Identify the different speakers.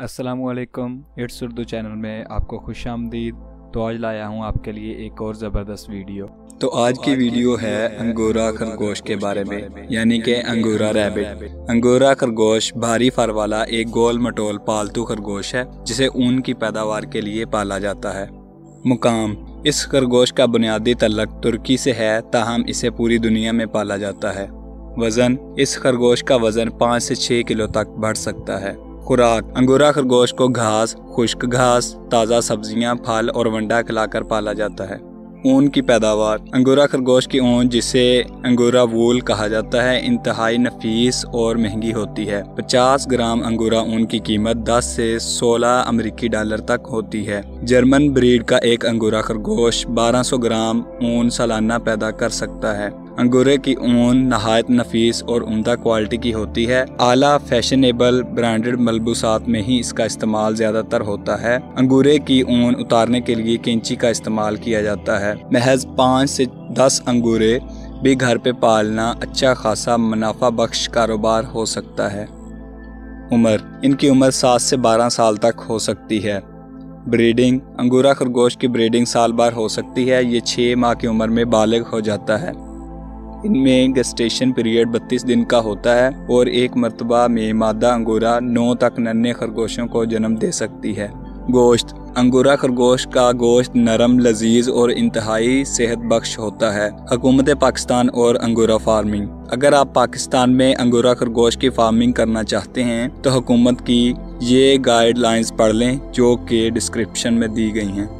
Speaker 1: असलकुम it's Urdu channel में आपको खुश आमदीद। तो आज लाया हूँ आपके लिए एक और ज़बरदस्त वीडियो।
Speaker 2: तो आज की वीडियो है अंगोरा खरगोश के बारे में यानी कि अंगोरा रैबिट। अंगोरा खरगोश भारी फर वाला एक गोल मटोल पालतू खरगोश है जिसे ऊन की पैदावार के लिए पाला जाता है। मुकाम इस खरगोश का बुनियादी तलक तुर्की से है ताहम इसे पूरी दुनिया में पाला जाता है। वज़न इस खरगोश का वज़न पाँच से छः किलो तक बढ़ सकता है। खुराक। अंगूरा, खरगोश को घास, खुश्क घास, ताज़ा सब्ज़ियाँ, फल और वंडा खिलाकर पाला जाता है। ऊन की पैदावार। अंगूरा, खरगोश की ऊन, जिसे अंगूरा वूल कहा जाता है, इंतहाई नफीस और महँगी होती है। 50 ग्राम अंगूरा ऊन की कीमत 10 से 16 अमेरिकी डॉलर तक होती है। जर्मन ब्रीड का एक अंगूरा, खरगोश 1200 ग्राम ऊन सालाना पैदा कर सकता है। अंगूरे की ऊन, नहायत नफीस और उमदा क्वालिटी की होती है। आला फैशनेबल ब्रांडेड मलबूसात में ही इसका इस्तेमाल ज़्यादातर होता है। अंगूरे की ऊन उतारने के लिए कैंची का इस्तेमाल किया जाता है। महज पाँच से दस अंगूरे भी घर पे पालना अच्छा खासा मुनाफा बख्श कारोबार हो सकता है। उम्र, इनकी उम्र सात से बारह साल तक हो सकती है। ब्रीडिंग अंगूरा खरगोश की ब्रीडिंग साल बार हो सकती है। ये छः माह की उम्र में बालिग हो जाता है। इनमें गेस्टेशन पीरियड 32 दिन का होता है और एक मरतबा में मादा अंगूरा नौ तक नन्हे खरगोशों को जन्म दे सकती है। गोश्त। अंगूरा खरगोश का गोश्त नरम, लजीज और इंतहाई सेहत बख्श होता है। हुकूमत पाकिस्तान और अंगूरा फ़ार्मिंग। अगर आप पाकिस्तान में अंगूरा खरगोश की फ़ार्मिंग करना चाहते हैं तो हुकूमत की ये गाइडलाइंस पढ़ लें जो कि डिस्क्रिप्शन में दी गई हैं।